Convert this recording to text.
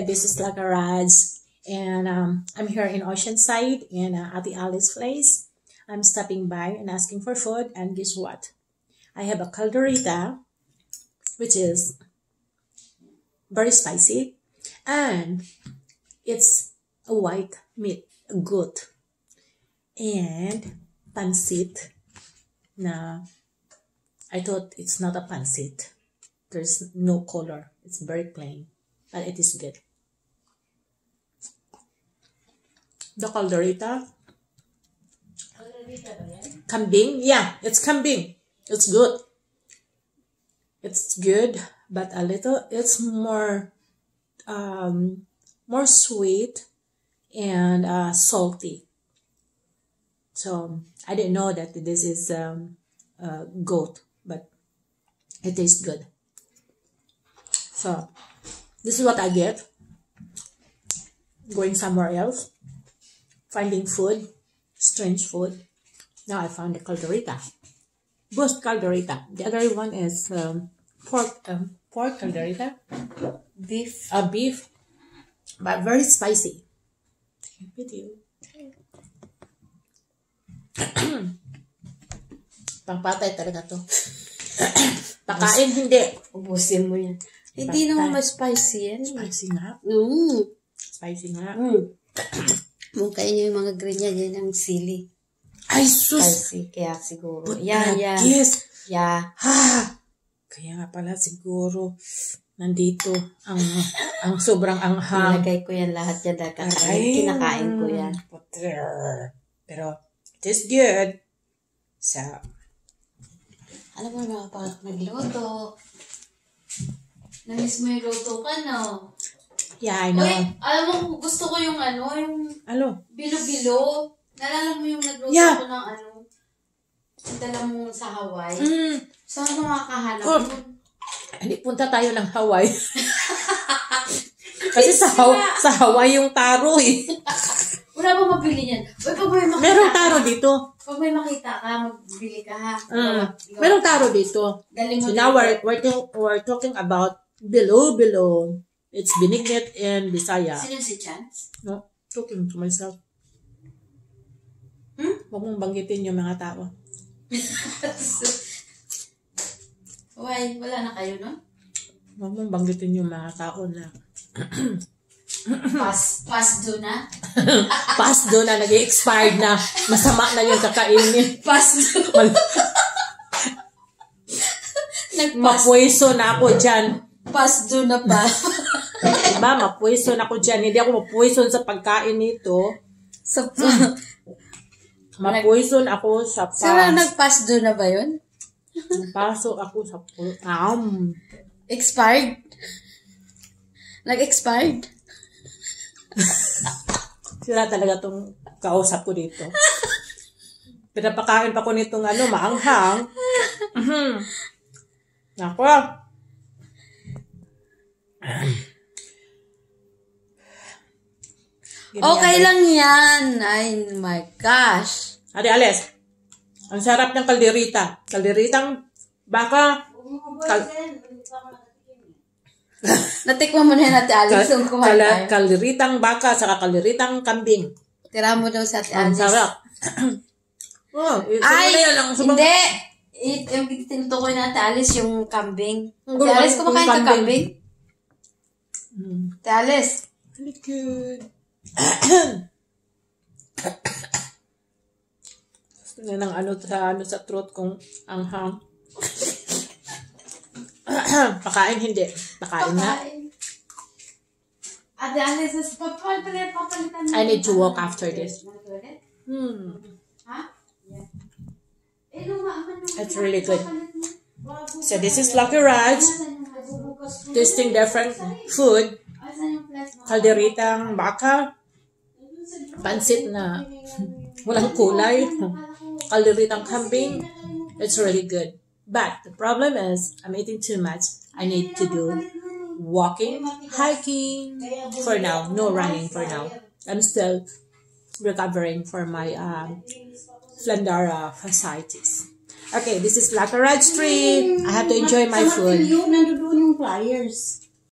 Hi, this is Lagaraj, and um, I'm here in Oceanside in uh, Ate Alice Place. I'm stopping by and asking for food, and guess what? I have a calderita, which is very spicy, and it's a white meat, goat, and pansit. Now, I thought it's not a pansit. There's no color. It's very plain but it is good. The calderita. Kambing? Yeah, it's kambing. It's good. It's good, but a little, it's more, um, more sweet and uh, salty. So I didn't know that this is um, uh, goat, but it tastes good. So this is what I get. Going somewhere else. Finding food. Strange food. Now I found the calderita. Boost calderita. The other one is um, pork um, pork calderita. Beef. A uh, beef. But very spicy. Video. Pangpatay talaga to. Pakain, hindi. Ubusin mo yan. Hindi naman mas spicy yan. Spicy nga. Mm. Spicy nga. Mm. Kung kain nyo yung mga green yan, yan ang sili. Ay, sus! Spicy, kaya siguro. But Yan, yan. Yes! Yeah. Ha! Kaya nga pala siguro nandito ang ang sobrang anghang. Nilagay ko yan lahat yan dahil. Kinakain ko yan. Pero, it is good. So, Alam mo mga pa nagluto. Namiss mo yung luto ka, no? Yeah, I know. Uy, alam mo, gusto ko yung ano, yung Ano? bilo-bilo. Nalala mo yung nagluto Yeah. ko ng ano, yung dala mo sa Hawaii. Mm, Saan ka makakahanap Oh. nun? hindi, punta tayo ng Hawaii. Kasi sa, Haw- sa Hawaii yung taro eh. Wala ba mabili niyan? Uy, pag may makita Merong taro dito. pag may makita ka, magbili ka ha. Mm. Ikaw- ikaw- Merong taro dito. Galing mo So now we're, we're, we're talking about below below. It's Benignet and Bisaya. Sino si Chance? No, talking to myself. Hmm? Huwag mong banggitin yung mga tao. Why? Wala na kayo, no? Huwag mong banggitin yung mga tao na Pass, pass do na? past doon na nag-expired na masama na yung kakainin. Pass do. Mal- Nag-pass, Mapweso na ako dyan. pass do na pa. Mapweso na ako dyan. Hindi ako mapweso sa pagkain nito. so, Mapweso ako sa so na pas. nag-pass do na ba yun? Pasok ako sa um, Expired? Nag-expired? Sila talaga tong kausap ko dito. Pinapakain pa ko nitong ano, maanghang. Mhm. Nako. Okay lang yan. Ay my gosh. Ate Ales, ang sarap ng kalderita. Kalderitang baka, kal, Natikman mo na yan Ate Alice kal, kal- tayo. kalderitang baka, saka kalderitang kambing. Tira mo daw sa Ate Ang Alice. sarap. oh, i- Ay, na yan ang subang- hindi. It, yung tinutukoy na Ate Alice, yung kambing. Ang Ate ang kumakain ka kambing. kambing? Mm. Ate good. Gusto na ng ano sa ano sa throat kong anghang. Pakain hindi. Pakain na. Ate Alice, papalitan papalitan I need to walk after this. Hmm. Ha? Yeah. Eh. It's really good. So this is Lucky Raj tasting different food. Kalderitang baka, pansit na walang kulay, kalderitang kambing. It's really good. But the problem is I'm eating too much. I need to do walking, hiking for now. No running for now. I'm still recovering for my um, Flandara fasciitis. Okay, this is Lacaraj Street. I have to enjoy my food. Nandoon yung flyers.